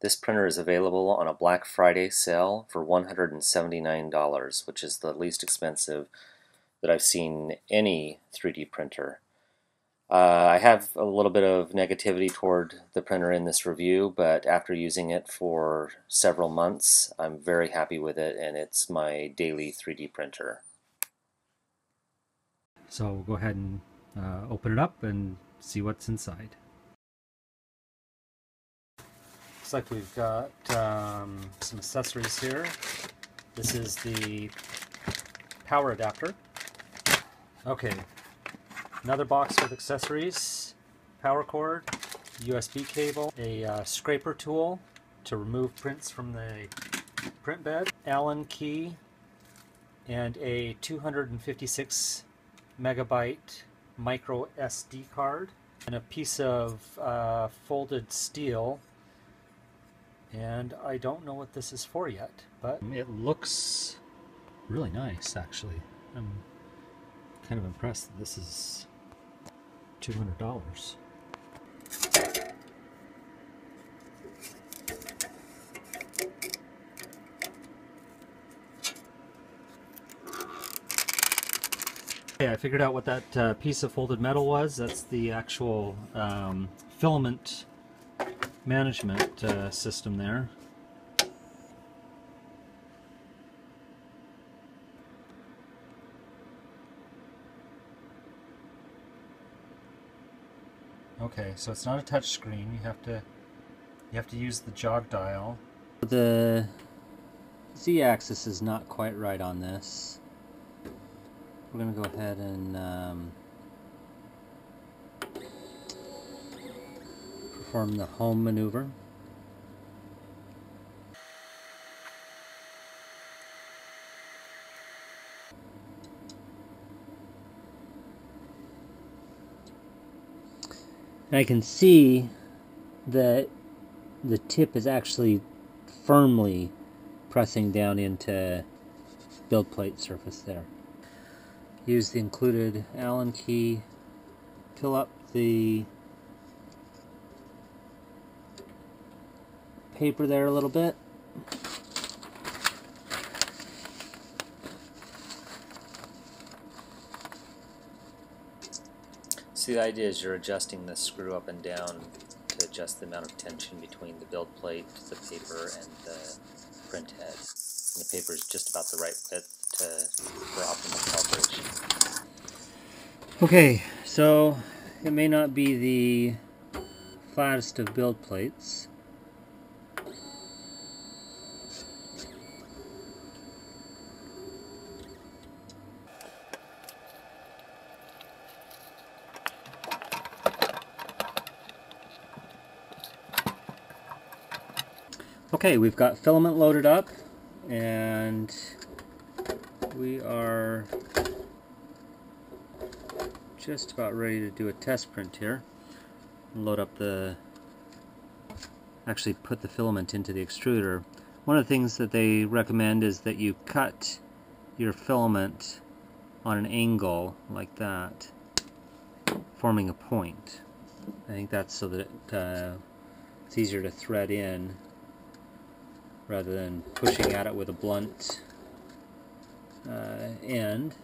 This printer is available on a Black Friday sale for $179, which is the least expensive that I've seen any 3D printer. Uh, I have a little bit of negativity toward the printer in this review, but after using it for several months, I'm very happy with it, and it's my daily 3D printer. So we'll go ahead and uh, open it up and see what's inside. Looks like we've got um, some accessories here. This is the power adapter. Okay, another box with accessories, power cord, USB cable, a uh, scraper tool to remove prints from the print bed, Allen key, and a 256 megabyte micro SD card, and a piece of uh, folded steel. And I don't know what this is for yet, but it looks really nice actually. I'm kind of impressed that this is $200. Okay, I figured out what that uh, piece of folded metal was. That's the actual um, filament management uh, system there. Okay, so it's not a touch screen. You have to you have to use the jog dial. The z-axis is not quite right on this. We're gonna go ahead and um, perform the home maneuver. And I can see that the tip is actually firmly pressing down into build plate surface there. Use the included Allen key, fill up the paper there a little bit. See, the idea is you're adjusting the screw up and down to adjust the amount of tension between the build plate, the paper, and the print head. And the paper is just about the right width to, for optimal coverage. Okay, so it may not be the flattest of build plates. Okay, we've got filament loaded up and we are just about ready to do a test print here. Load up the, actually put the filament into the extruder. One of the things that they recommend is that you cut your filament on an angle like that, forming a point. I think that's so that uh, it's easier to thread in rather than pushing at it with a blunt uh, end.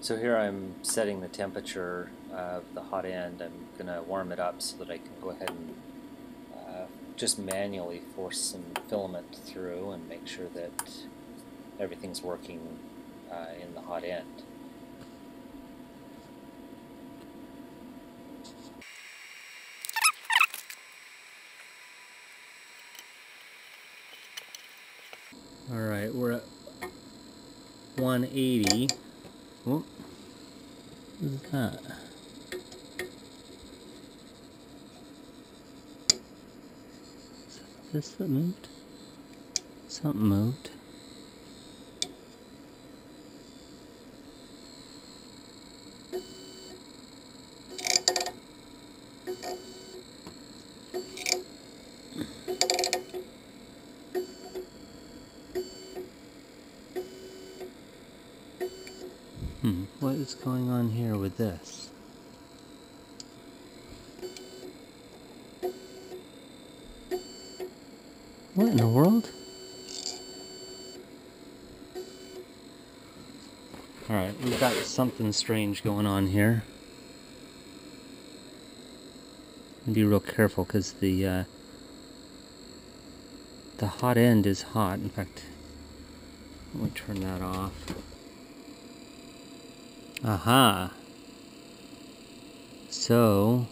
So here I'm setting the temperature of the hot end. I'm going to warm it up so that I can go ahead and uh, just manually force some filament through and make sure that everything's working uh, in the hot end. Alright, we're at 180. Oh, what's that? Is this that moved? Something moved. Is going on here with this? What in the world? Alright, we've got something strange going on here. Be real careful because the uh, the hot end is hot. In fact, let me turn that off. Aha. So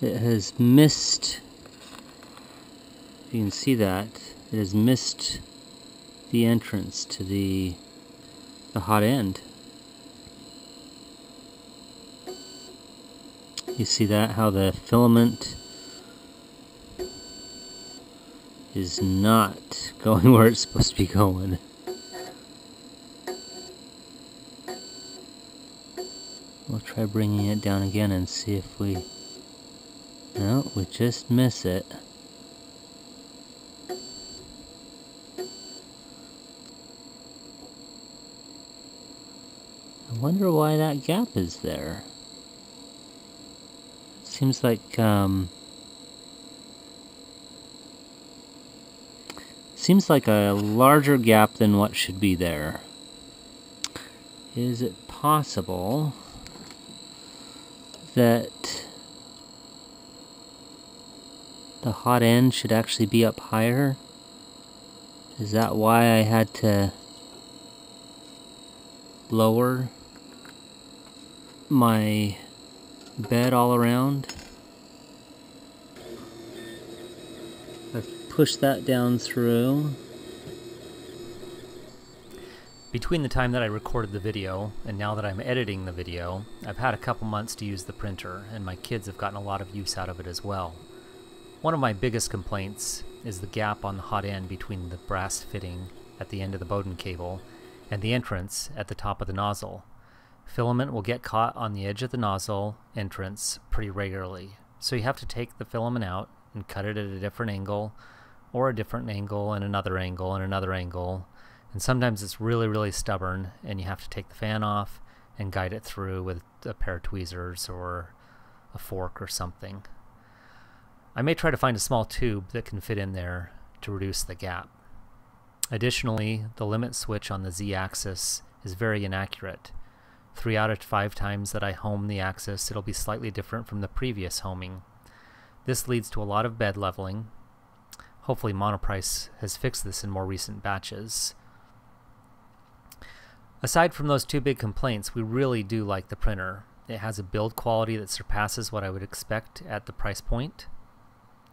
it has missed. You can see that it has missed the entrance to the the hot end. You see that? How the filament is not going where it's supposed to be going. Try bringing it down again and see if we... No, we just miss it. I wonder why that gap is there. Seems like, um... Seems like a larger gap than what should be there. Is it possible that the hot end should actually be up higher? Is that why I had to lower my bed all around. I've pushed that down through. Between the time that I recorded the video and now that I'm editing the video, I've had a couple months to use the printer, and my kids have gotten a lot of use out of it as well. One of my biggest complaints is the gap on the hot end between the brass fitting at the end of the Bowden cable and the entrance at the top of the nozzle. Filament will get caught on the edge of the nozzle entrance pretty regularly, so you have to take the filament out and cut it at a different angle, or a different angle and another angle and another angle. And sometimes it's really, really stubborn, and you have to take the fan off and guide it through with a pair of tweezers or a fork or something. I may try to find a small tube that can fit in there to reduce the gap. Additionally, the limit switch on the z-axis is very inaccurate. Three out of five times that I home the axis, it'll be slightly different from the previous homing. This leads to a lot of bed leveling. Hopefully Monoprice has fixed this in more recent batches. Aside from those two big complaints, we really do like the printer. It has a build quality that surpasses what I would expect at the price point.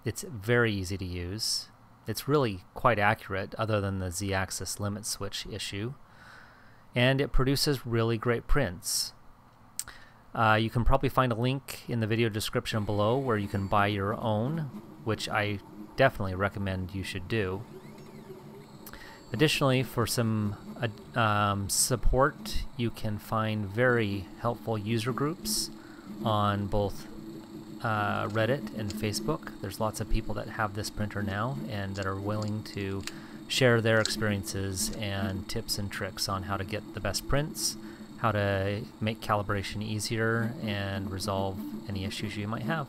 It's very easy to use. It's really quite accurate other than the z-axis limit switch issue and it produces really great prints. Uh, you can probably find a link in the video description below where you can buy your own, which I definitely recommend you should do. Additionally, for some uh, um, support, you can find very helpful user groups on both uh, Reddit and Facebook. There's lots of people that have this printer now and that are willing to share their experiences and tips and tricks on how to get the best prints, how to make calibration easier, and resolve any issues you might have.